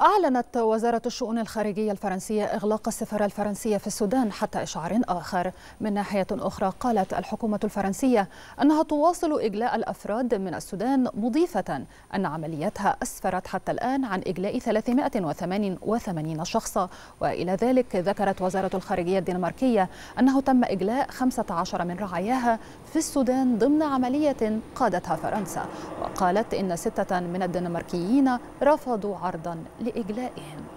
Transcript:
أعلنت وزارة الشؤون الخارجية الفرنسية إغلاق السفارة الفرنسية في السودان حتى إشعار آخر. من ناحية أخرى قالت الحكومة الفرنسية أنها تواصل إجلاء الأفراد من السودان مضيفة أن عملياتها أسفرت حتى الآن عن إجلاء 388 شخصا وإلى ذلك ذكرت وزارة الخارجية الدنماركية أنه تم إجلاء 15 من رعاياها في السودان ضمن عملية قادتها فرنسا. وقالت إن ستة من الدنماركيين رفضوا عرضا لإجلائهم.